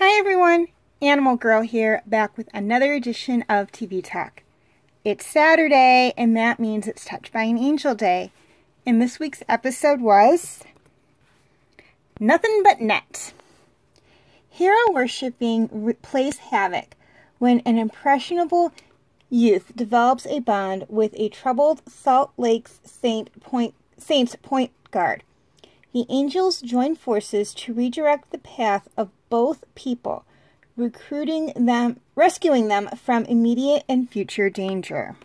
Hi everyone, Animal Girl here, back with another edition of TV Talk. It's Saturday, and that means it's Touched by an Angel Day. And this week's episode was Nothing But Net. Hero worshipping plays havoc when an impressionable youth develops a bond with a troubled Salt Lake's Saint Point, Saints point guard. The angels join forces to redirect the path of both people, recruiting them, rescuing them from immediate and future danger.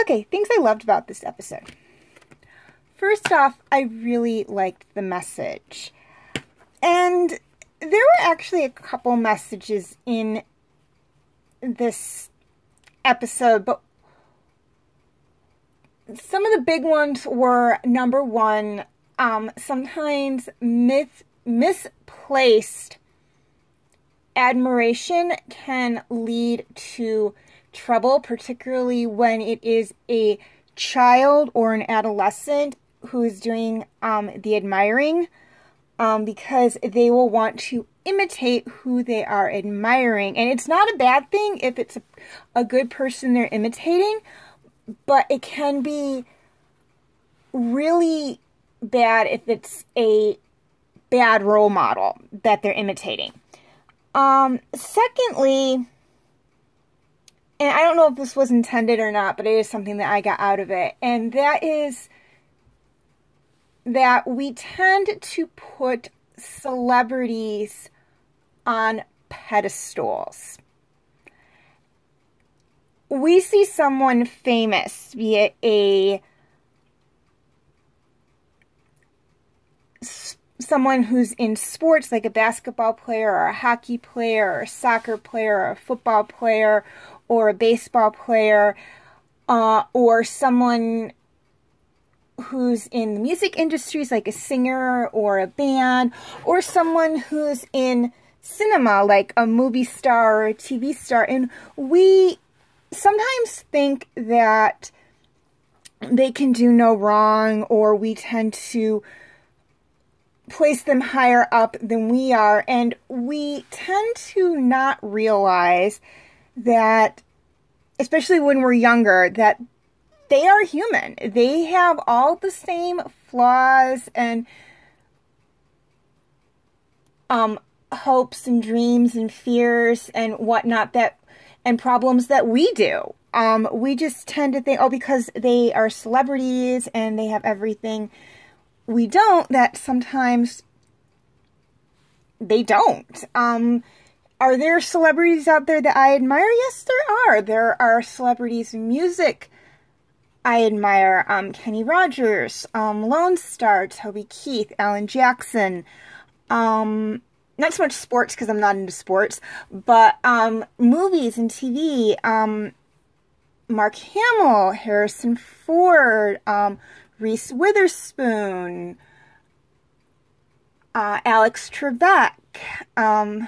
Okay, things I loved about this episode. First off, I really liked the message. And there were actually a couple messages in this episode, but some of the big ones were number one, um, sometimes myth, misplaced admiration can lead to trouble, particularly when it is a child or an adolescent who is doing um, the admiring, um, because they will want to imitate who they are admiring. And it's not a bad thing if it's a, a good person they're imitating, but it can be really bad if it's a bad role model that they're imitating. Um, secondly, and I don't know if this was intended or not, but it is something that I got out of it, and that is that we tend to put celebrities on pedestals. We see someone famous, be it a someone who's in sports like a basketball player or a hockey player or a soccer player or a football player or a baseball player uh, or someone who's in the music industries like a singer or a band or someone who's in cinema like a movie star or a TV star and we sometimes think that they can do no wrong or we tend to place them higher up than we are. And we tend to not realize that, especially when we're younger, that they are human. They have all the same flaws and um, hopes and dreams and fears and whatnot that and problems that we do. Um, we just tend to think, oh, because they are celebrities and they have everything we don't, that sometimes they don't. Um, are there celebrities out there that I admire? Yes, there are. There are celebrities in music I admire. Um, Kenny Rogers, um, Lone Star, Toby Keith, Alan Jackson. Um, not so much sports because I'm not into sports, but um, movies and TV. Um, Mark Hamill, Harrison Ford, um, Reese Witherspoon, uh, Alex Trebek, um,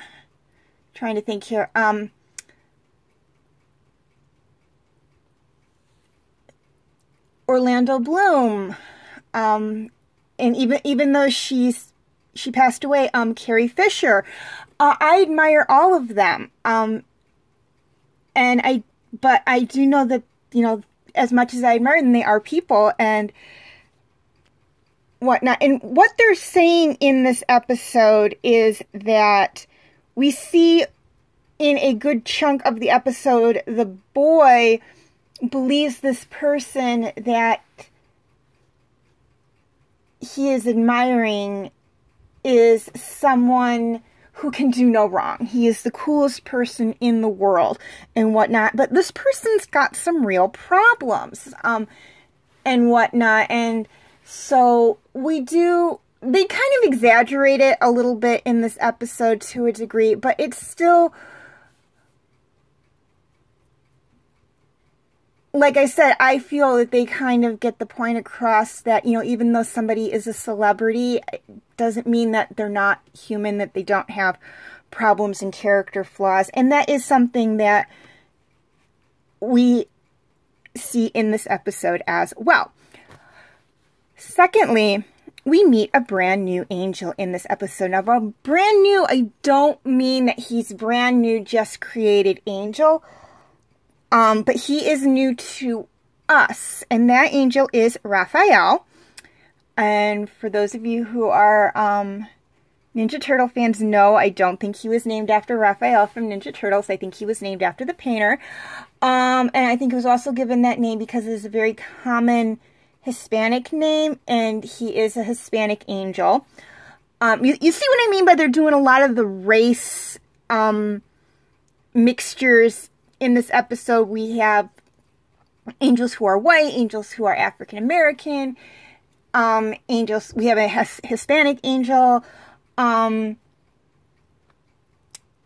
trying to think here, um, Orlando Bloom, um, and even even though she's she passed away, um, Carrie Fisher, uh, I admire all of them, um, and I but I do know that you know as much as I admire them, they are people and whatnot. And what they're saying in this episode is that we see in a good chunk of the episode the boy believes this person that he is admiring is someone who can do no wrong. He is the coolest person in the world and whatnot. But this person's got some real problems um, and whatnot. And so we do, they kind of exaggerate it a little bit in this episode to a degree, but it's still like I said, I feel that they kind of get the point across that, you know, even though somebody is a celebrity, it doesn't mean that they're not human, that they don't have problems and character flaws. And that is something that we see in this episode as well. Secondly, we meet a brand new angel in this episode. Now, brand new, I don't mean that he's brand new, just created angel. Um, but he is new to us, and that angel is Raphael. And for those of you who are um, Ninja Turtle fans know I don't think he was named after Raphael from Ninja Turtles. I think he was named after the painter. Um, and I think he was also given that name because it is a very common Hispanic name, and he is a Hispanic angel. Um, you, you see what I mean by they're doing a lot of the race um, mixtures in this episode. We have angels who are white, angels who are African American, um, angels. We have a Hispanic angel. Um,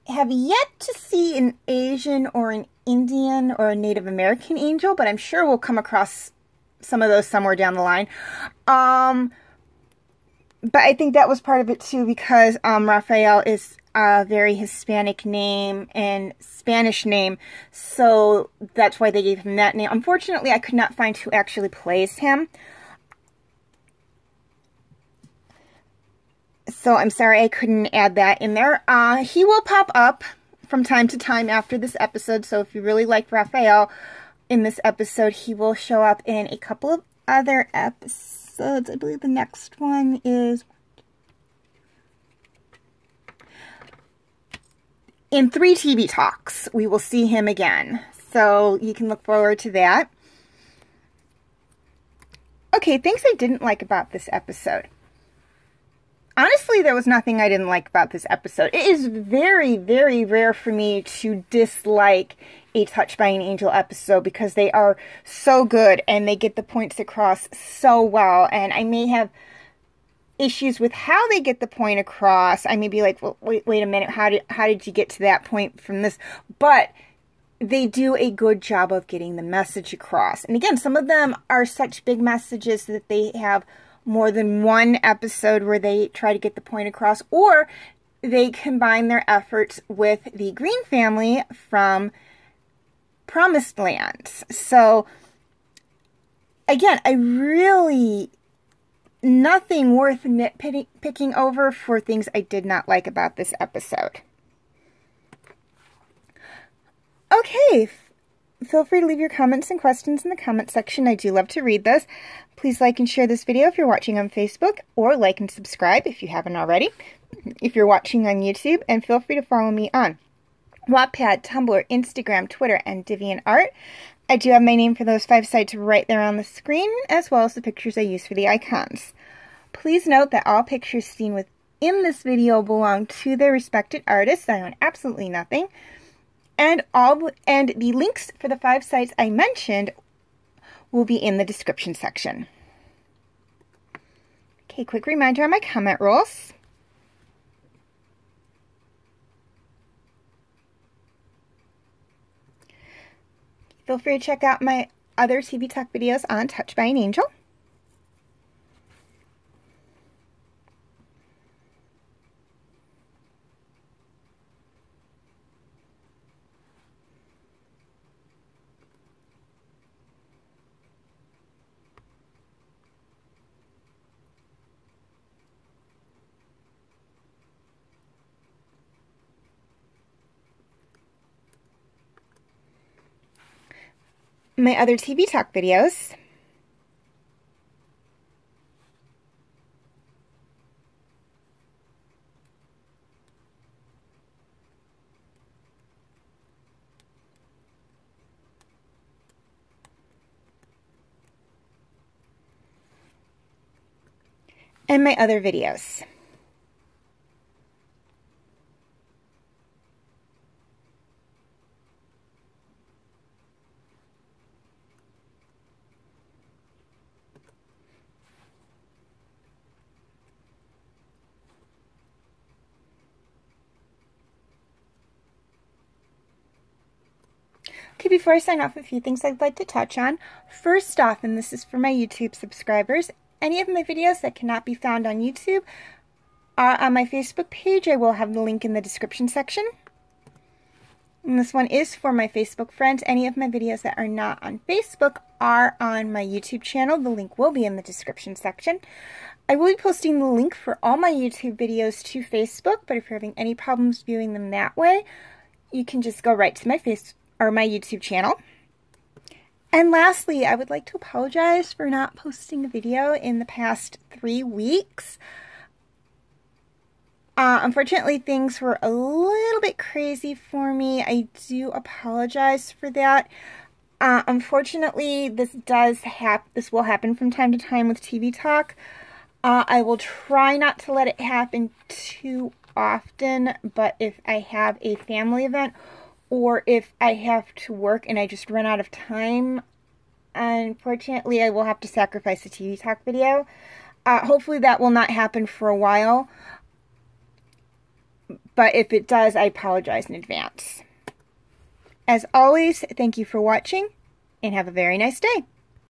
have yet to see an Asian or an Indian or a Native American angel, but I'm sure we'll come across some of those somewhere down the line. Um, but I think that was part of it too because um, Raphael is a very Hispanic name and Spanish name, so that's why they gave him that name. Unfortunately, I could not find who actually plays him. So I'm sorry I couldn't add that in there. Uh, he will pop up from time to time after this episode, so if you really like Raphael, in this episode. He will show up in a couple of other episodes. I believe the next one is in three TV talks. We will see him again. So you can look forward to that. Okay, things I didn't like about this episode. Honestly, there was nothing I didn't like about this episode. It is very, very rare for me to dislike a Touched by an Angel episode because they are so good and they get the points across so well. And I may have issues with how they get the point across. I may be like, well, wait, wait a minute. How did, how did you get to that point from this? But they do a good job of getting the message across. And again, some of them are such big messages that they have more than one episode where they try to get the point across, or they combine their efforts with the Green family from Promised Land. So, again, I really, nothing worth nitpicking over for things I did not like about this episode. Okay, feel free to leave your comments and questions in the comment section. I do love to read those. Please like and share this video if you're watching on Facebook, or like and subscribe if you haven't already, if you're watching on YouTube, and feel free to follow me on Wattpad, Tumblr, Instagram, Twitter, and DeviantArt. I do have my name for those five sites right there on the screen, as well as the pictures I use for the icons. Please note that all pictures seen within this video belong to their respected artists. I own absolutely nothing. And all and the links for the five sites I mentioned will be in the description section. Okay, quick reminder on my comment rules. Feel free to check out my other TV Talk videos on Touched by an Angel. My other TV Talk videos. and my other videos. Okay, before I sign off, a few things I'd like to touch on. First off, and this is for my YouTube subscribers, any of my videos that cannot be found on YouTube are on my Facebook page. I will have the link in the description section. And this one is for my Facebook friends. Any of my videos that are not on Facebook are on my YouTube channel. The link will be in the description section. I will be posting the link for all my YouTube videos to Facebook, but if you're having any problems viewing them that way, you can just go right to my face or my YouTube channel. And lastly, I would like to apologize for not posting a video in the past three weeks. Uh, unfortunately, things were a little bit crazy for me. I do apologize for that. Uh, unfortunately, this does hap this will happen from time to time with TV Talk. Uh, I will try not to let it happen too often, but if I have a family event or if I have to work and I just run out of time, unfortunately, I will have to sacrifice a TV Talk video. Uh, hopefully that will not happen for a while. But if it does, I apologize in advance. As always, thank you for watching and have a very nice day.